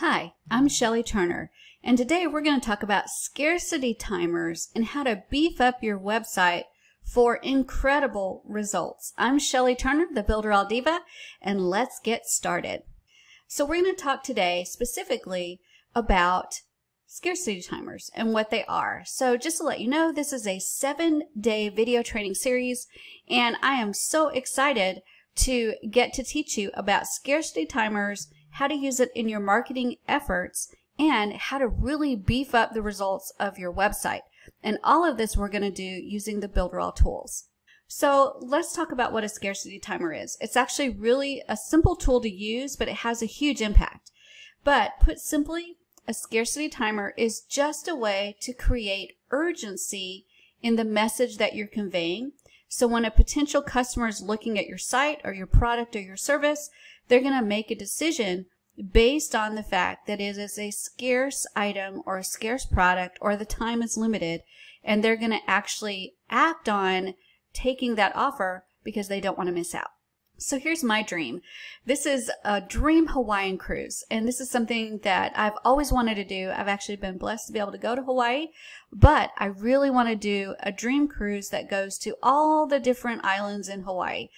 Hi, I'm Shelly Turner, and today we're going to talk about scarcity timers and how to beef up your website for incredible results. I'm Shelly Turner, the Builderall Diva, and let's get started. So we're going to talk today specifically about scarcity timers and what they are. So just to let you know, this is a seven day video training series, and I am so excited to get to teach you about scarcity timers how to use it in your marketing efforts, and how to really beef up the results of your website. And all of this we're going to do using the Builderall tools. So let's talk about what a scarcity timer is. It's actually really a simple tool to use, but it has a huge impact. But put simply, a scarcity timer is just a way to create urgency in the message that you're conveying. So when a potential customer is looking at your site or your product or your service, they're going to make a decision based on the fact that it is a scarce item or a scarce product or the time is limited and they're going to actually act on taking that offer because they don't want to miss out. So here's my dream. This is a dream Hawaiian cruise, and this is something that I've always wanted to do. I've actually been blessed to be able to go to Hawaii, but I really want to do a dream cruise that goes to all the different islands in Hawaii.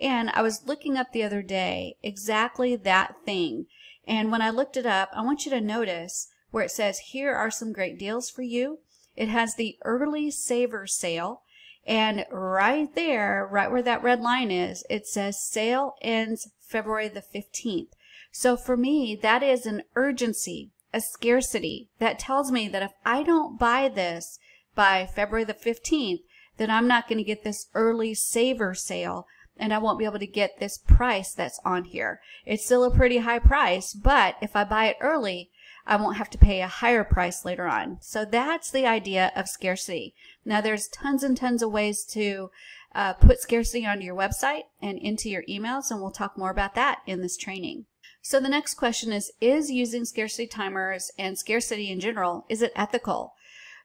And I was looking up the other day exactly that thing. And when I looked it up, I want you to notice where it says, here are some great deals for you. It has the early saver sale. And right there, right where that red line is, it says sale ends February the 15th. So for me, that is an urgency, a scarcity that tells me that if I don't buy this by February the 15th, then I'm not going to get this early saver sale and I won't be able to get this price that's on here. It's still a pretty high price, but if I buy it early, I won't have to pay a higher price later on. So that's the idea of scarcity. Now there's tons and tons of ways to uh, put scarcity onto your website and into your emails, and we'll talk more about that in this training. So the next question is, is using scarcity timers and scarcity in general, is it ethical?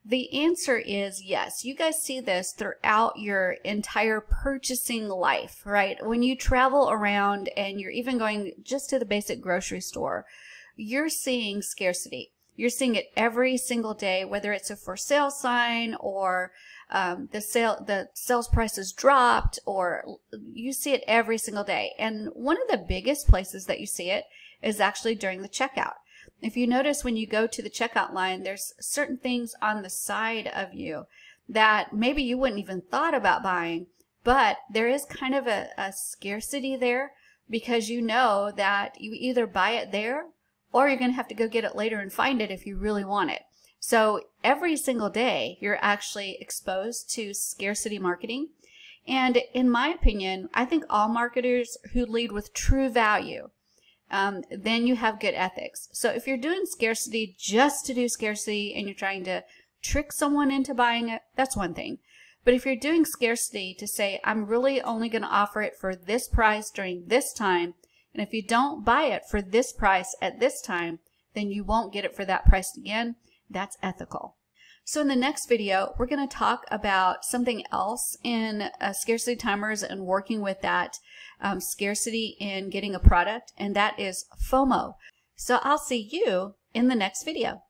The answer is yes. You guys see this throughout your entire purchasing life, right? When you travel around and you're even going just to the basic grocery store, you're seeing scarcity. You're seeing it every single day, whether it's a for sale sign or um, the sale the sales price is dropped, or you see it every single day. And one of the biggest places that you see it is actually during the checkout. If you notice when you go to the checkout line, there's certain things on the side of you that maybe you wouldn't even thought about buying, but there is kind of a, a scarcity there because you know that you either buy it there or you're going to have to go get it later and find it if you really want it. So every single day, you're actually exposed to scarcity marketing. And in my opinion, I think all marketers who lead with true value um, then you have good ethics. So if you're doing scarcity just to do scarcity and you're trying to trick someone into buying it, that's one thing. But if you're doing scarcity to say, I'm really only going to offer it for this price during this time, and if you don't buy it for this price at this time, then you won't get it for that price again, that's ethical. So in the next video, we're going to talk about something else in uh, scarcity timers and working with that um, scarcity in getting a product, and that is FOMO. So I'll see you in the next video.